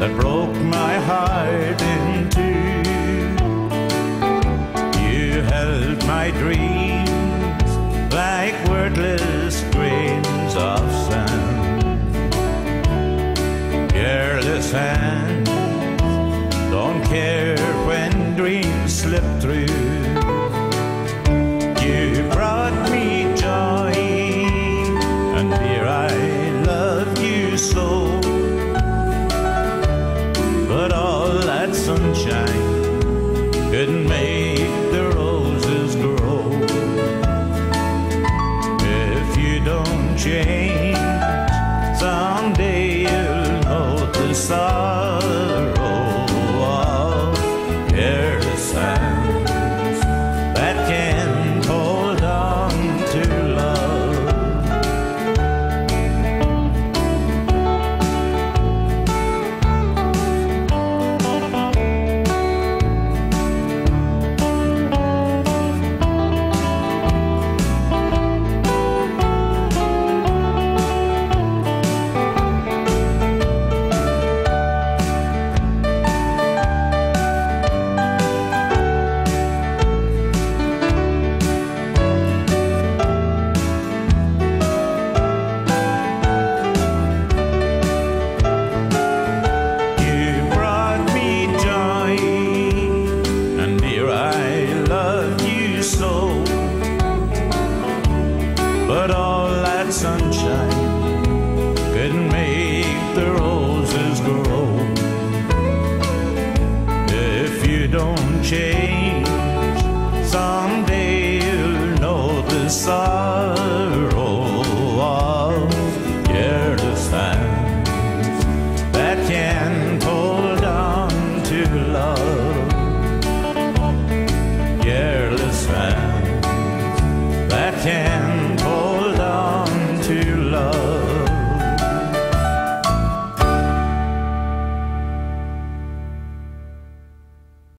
that broke my heart in two. You held my dreams like wordless grains of sand, careless hands don't care when dreams slip through. You brought me joy, and dear, I love you so. Sunshine couldn't make the roses grow. If you don't change, someday you'll know But all that sunshine couldn't make the roses grow. If you don't change, someday you'll know the sorrow